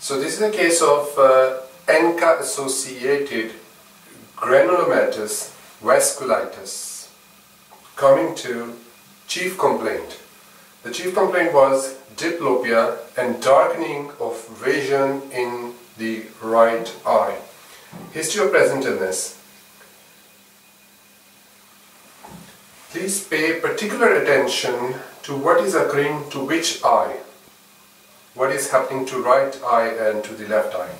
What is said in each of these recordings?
So this is a case of uh, ANCA-associated granulomatous vasculitis coming to chief complaint. The chief complaint was diplopia and darkening of vision in the right eye. History of present illness. Please pay particular attention to what is occurring to which eye what is happening to right eye and to the left eye.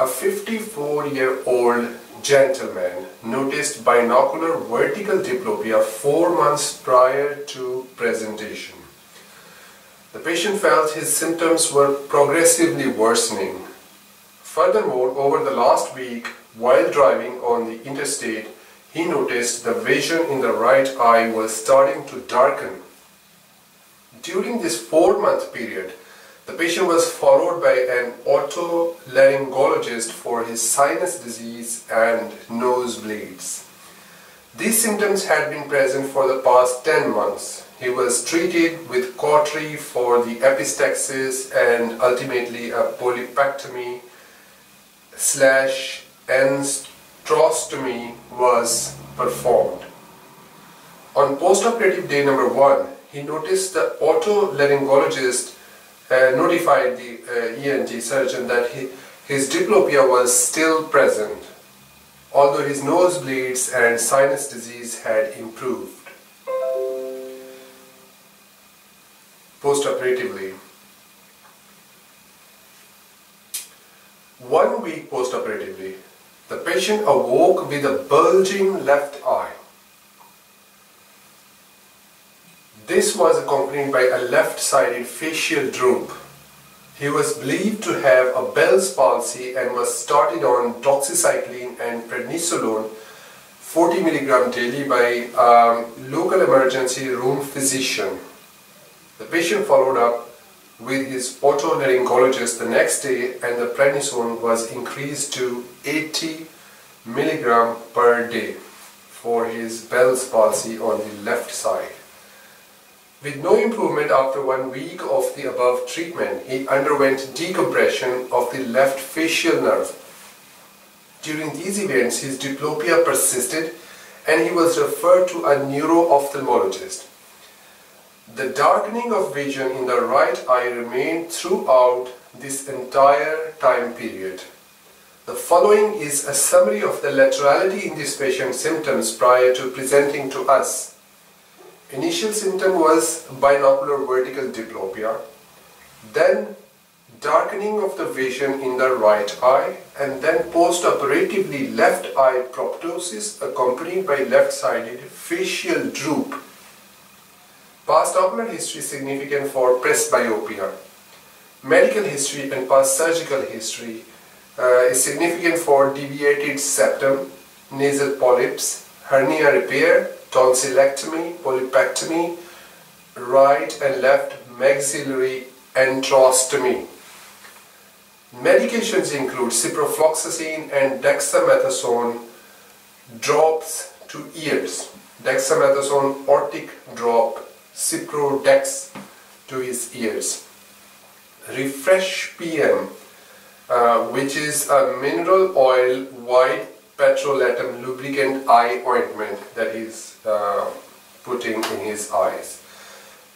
A 54 year old gentleman noticed binocular vertical diplopia four months prior to presentation. The patient felt his symptoms were progressively worsening. Furthermore, over the last week, while driving on the interstate, he noticed the vision in the right eye was starting to darken. During this four-month period, the patient was followed by an otolaryngologist for his sinus disease and nosebleeds. These symptoms had been present for the past 10 months. He was treated with cautery for the epistaxis and ultimately a polypectomy slash anastrostomy was performed. On postoperative day number one, he noticed the otolaryngologist notified the uh, ENT surgeon that he, his diplopia was still present, although his nosebleeds and sinus disease had improved. Postoperatively, one week postoperatively, the patient awoke with a bulging left eye. This was accompanied by a left-sided facial droop. He was believed to have a Bell's palsy and was started on doxycycline and prednisolone 40 mg daily by um, local emergency room physician. The patient followed up with his otolaryngologist the next day and the prednisone was increased to 80 mg per day for his Bell's palsy on the left side. With no improvement after one week of the above treatment, he underwent decompression of the left facial nerve. During these events, his diplopia persisted and he was referred to a neuro-ophthalmologist. The darkening of vision in the right eye remained throughout this entire time period. The following is a summary of the laterality in this patient's symptoms prior to presenting to us. Initial symptom was binocular vertical diplopia, then darkening of the vision in the right eye and then post-operatively left eye proptosis accompanied by left-sided facial droop. Past ocular history significant for presbyopia. Medical history and past surgical history uh, is significant for deviated septum, nasal polyps, hernia repair, tonsillectomy, polypectomy, right and left maxillary antrostomy. Medications include ciprofloxacin and dexamethasone drops to ears, dexamethasone otic drop, ciprodex to his ears. Refresh PM, uh, which is a mineral oil white petrolatum lubricant eye ointment that he's uh, putting in his eyes.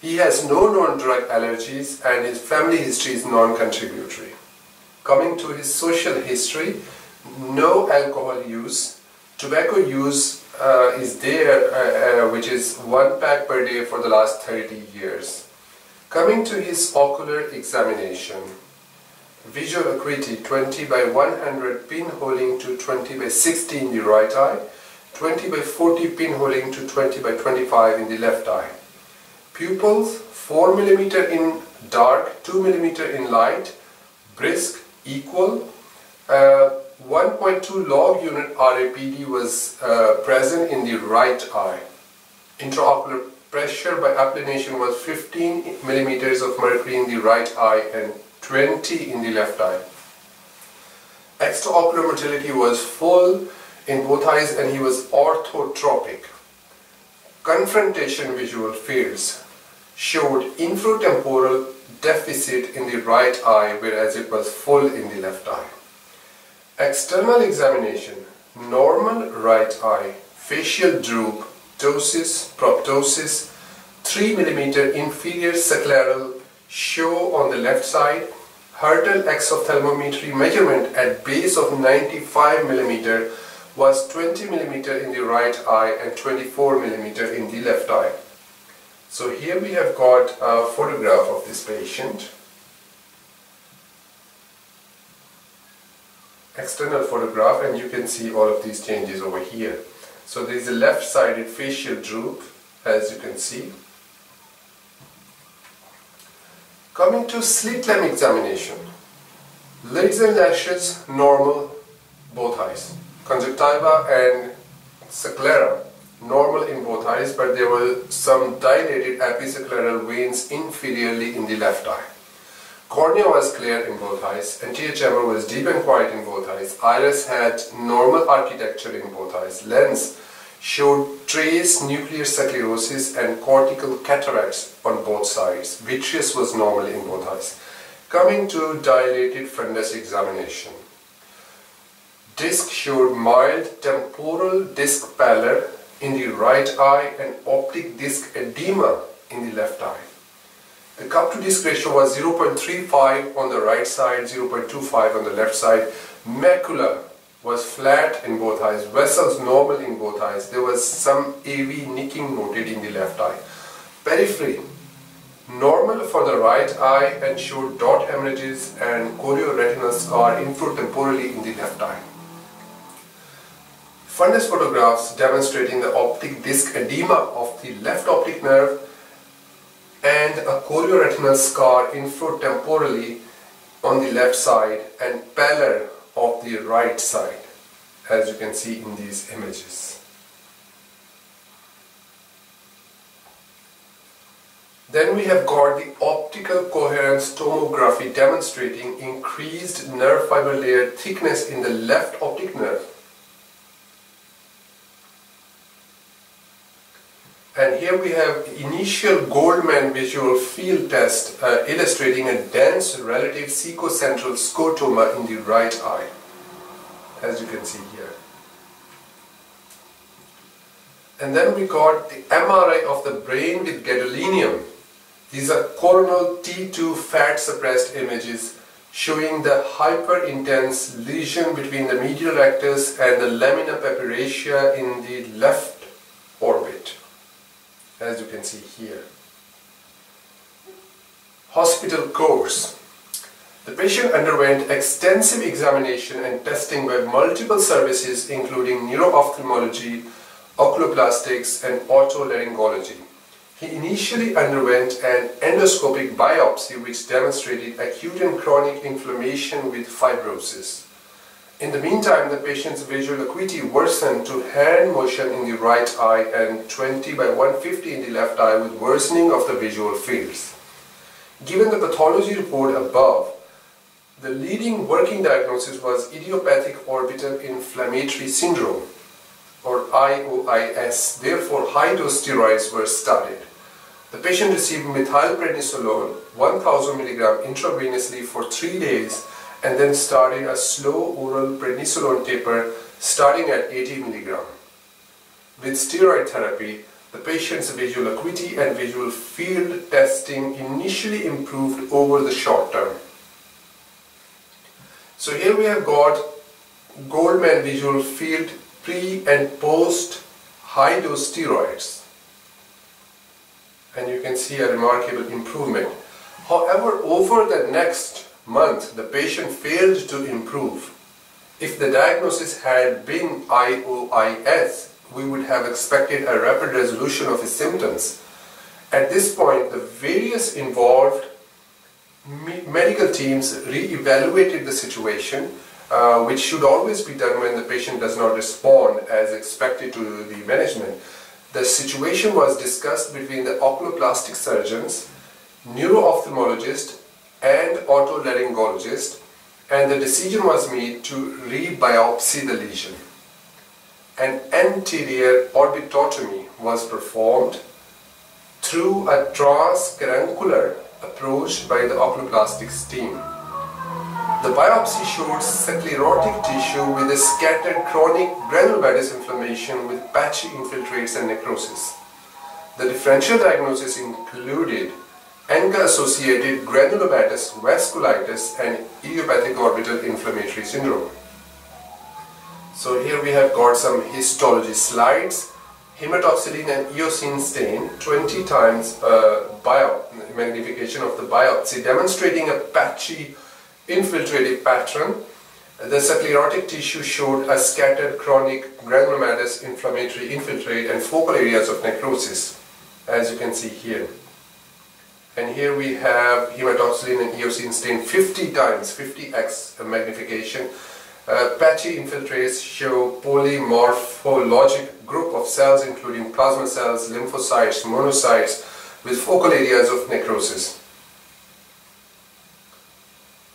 He has no known drug allergies and his family history is non-contributory. Coming to his social history, no alcohol use, tobacco use uh, is there uh, uh which is one pack per day for the last 30 years. Coming to his ocular examination, visual acuity 20 by 100 pinholing to 20 by 60 in the right eye, 20 by 40 pinholing to 20 by 25 in the left eye. Pupils 4 mm in dark, 2 mm in light, brisk, equal. Uh, 1.2 log unit RAPD was uh, present in the right eye. Intraocular pressure by applanation was 15 millimeters of mercury in the right eye and 20 in the left eye. Extraocular motility was full in both eyes and he was orthotropic. Confrontation visual fields. showed infratemporal deficit in the right eye whereas it was full in the left eye. External examination, normal right eye, facial droop, ptosis, proptosis, 3 mm inferior scleral show on the left side, Hertel exophthalmometry measurement at base of 95 mm was 20 mm in the right eye and 24 mm in the left eye. So here we have got a photograph of this patient. External photograph and you can see all of these changes over here. So there is a left-sided facial droop as you can see. Coming to slit lamp examination. Lids and lashes normal both eyes. Conjunctiva and sclera normal in both eyes but there were some dilated episcleral veins inferiorly in the left eye. Cornea was clear in both eyes, anterior chamber was deep and quiet in both eyes, iris had normal architecture in both eyes, lens showed trace nuclear sclerosis and cortical cataracts on both sides, vitreous was normal in both eyes. Coming to dilated fundus examination. Disc showed mild temporal disc pallor in the right eye and optic disc edema in the left eye. The cup to disc ratio was 0.35 on the right side, 0.25 on the left side. Macula was flat in both eyes, vessels normal in both eyes. There was some AV nicking noted in the left eye. Periphery normal for the right eye and showed dot hemorrhages and chorioretinal scar infratemporally in the left eye. Fundus photographs demonstrating the optic disc edema of the left optic nerve and a chorioretinal scar infratemporally on the left side and pallor of the right side as you can see in these images. Then we have got the optical coherence tomography demonstrating increased nerve fiber layer thickness in the left optic nerve. And here we have initial Goldmann visual field test uh, illustrating a dense relative cecocentral scotoma in the right eye, as you can see here. And then we got the MRI of the brain with gadolinium these are coronal T2 fat suppressed images showing the hyper-intense lesion between the medial rectus and the lamina papyracea in the left as you can see here. Hospital course. The patient underwent extensive examination and testing by multiple services including neuro-ophthalmology, oculoplastics and otolaryngology. He initially underwent an endoscopic biopsy which demonstrated acute and chronic inflammation with fibrosis. In the meantime, the patient's visual acuity worsened to hand motion in the right eye and 20 by 150 in the left eye with worsening of the visual fields. Given the pathology report above, the leading working diagnosis was idiopathic orbital inflammatory syndrome or IOIS. Therefore, high-dose steroids were started. The patient received methylprednisolone 1000 mg intravenously for 3 days and then started a slow oral prednisolone taper starting at 80 mg. With steroid therapy, the patient's visual acuity and visual field testing initially improved over the short term. So here we have got Goldmann visual field pre and post high dose steroids and you can see a remarkable improvement. However, over the next month, the patient failed to improve. If the diagnosis had been IOIS, we would have expected a rapid resolution of his symptoms. At this point, the various involved medical teams re-evaluated the situation, uh, which should always be done when the patient does not respond as expected to the management. The situation was discussed between the oculoplastic surgeons, neuro-ophthalmologist and otolaryngologist and the decision was made to re-biopsy the lesion. An anterior orbitotomy was performed through a transcaruncular approach by the oculoplastic team. The biopsy showed sclerotic tissue with a scattered chronic granulomatous inflammation with patchy infiltrates and necrosis. The differential diagnosis included ANCA-associated granulomatous vasculitis and idiopathic orbital inflammatory syndrome. So here we have got some histology slides. Hematoxylin and eosin stain 20 times uh, bio magnification of the biopsy demonstrating a patchy infiltrative pattern. The sclerotic tissue showed a scattered chronic granulomatous inflammatory infiltrate and focal areas of necrosis as you can see here. And here we have hematoxylin and eosin stain 50 times, 50x magnification. Uh, patchy infiltrates show polymorphologic group of cells including plasma cells, lymphocytes, monocytes with focal areas of necrosis.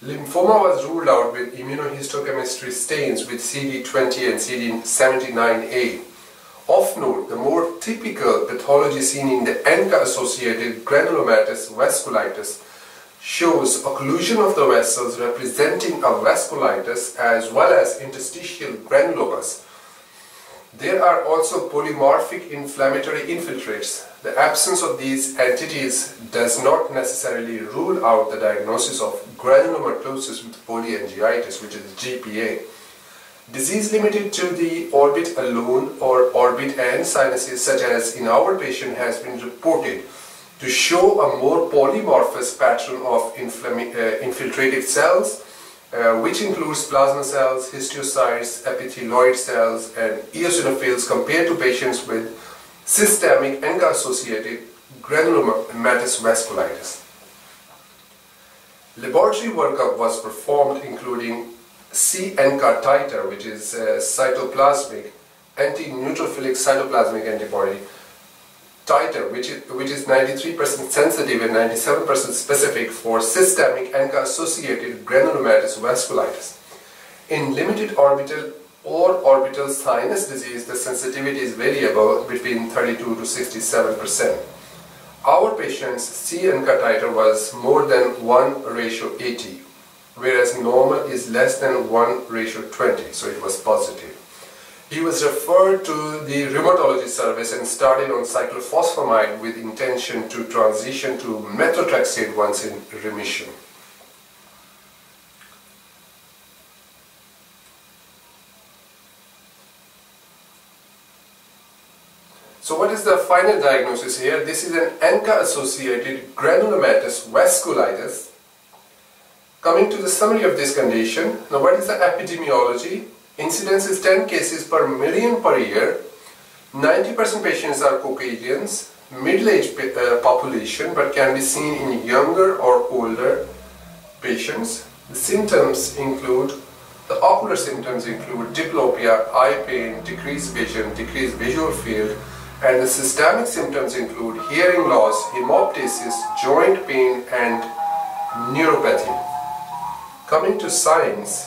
Lymphoma was ruled out with immunohistochemistry stains with CD20 and CD79A. Of note, the more typical pathology seen in the ANCA-associated granulomatous vasculitis shows occlusion of the vessels representing a vasculitis as well as interstitial granulomas. There are also polymorphic inflammatory infiltrates. The absence of these entities does not necessarily rule out the diagnosis of granulomatosis with polyangiitis, which is GPA. Disease limited to the orbit alone or orbit and sinuses such as in our patient has been reported to show a more polymorphous pattern of uh, infiltrative cells uh, which includes plasma cells, histiocytes, epithelioid cells and eosinophils compared to patients with systemic ANCA-associated granulomatous vasculitis. Laboratory workup was performed including C-ANCA titer, which is uh, cytoplasmic anti-neutrophilic cytoplasmic antibody titer, which is, which is 93% sensitive and 97% specific for systemic ANCA-associated granulomatous vasculitis. In limited orbital or orbital sinus disease, the sensitivity is variable between 32 to 67%. Our patient's C-ANCA titer was more than 1 ratio 80, whereas normal is less than 1 ratio 20, so it was positive. He was referred to the rheumatology service and started on cyclophosphamide with intention to transition to methotrexate once in remission. So what is the final diagnosis here? This is an ANCA-associated granulomatous vasculitis Coming to the summary of this condition, now what is the epidemiology? Incidence is 10 cases per million per year. 90% patients are Caucasians, middle-aged uh, population but can be seen in younger or older patients. The symptoms include, the ocular symptoms include diplopia, eye pain, decreased vision, decreased visual field, and the systemic symptoms include hearing loss, hemoptysis, joint pain, and neuropathy. Coming to signs,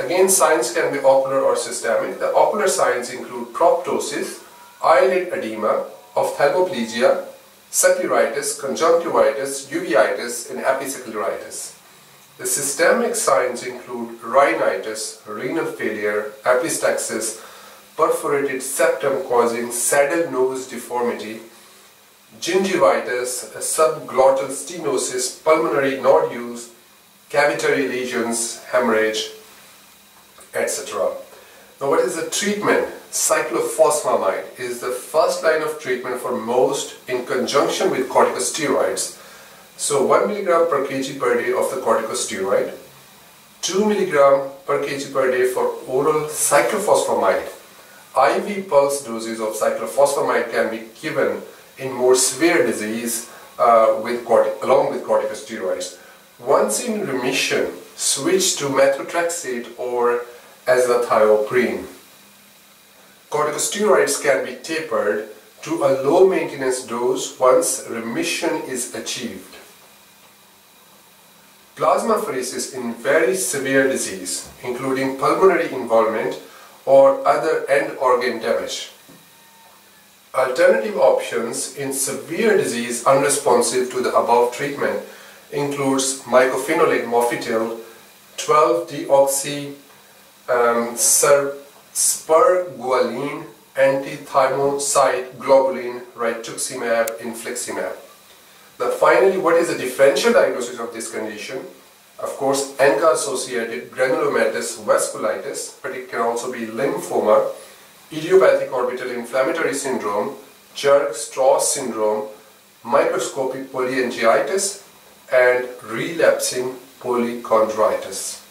again signs can be ocular or systemic. The ocular signs include proptosis, eyelid edema, ophthalmoplegia, scleritis, conjunctivitis, uveitis, and episcleritis. The systemic signs include rhinitis, renal failure, epistaxis, perforated septum causing saddle nose deformity, gingivitis, subglottal stenosis, pulmonary nodules, cavitary lesions, hemorrhage, etc. Now what is the treatment? Cyclophosphamide is the first line of treatment for most in conjunction with corticosteroids. So 1 milligram per kg per day of the corticosteroid, 2 milligram per kg per day for oral cyclophosphamide. IV pulse doses of cyclophosphamide can be given in more severe disease uh, with along with corticosteroids. Once in remission, switch to methotrexate or azathioprine. Corticosteroids can be tapered to a low maintenance dose once remission is achieved. Plasmapheresis in very severe disease, including pulmonary involvement or other end organ damage. Alternative options in severe disease unresponsive to the above treatment includes mycophenolate mofetil, 12-deoxy um, spergualin, antithymocyte globulin, rituximab, infliximab. Now finally, what is the differential diagnosis of this condition? Of course, ANCA-associated granulomatous vasculitis, but it can also be lymphoma, idiopathic orbital inflammatory syndrome, Churg-Strauss syndrome, microscopic polyangiitis, and relapsing polychondritis.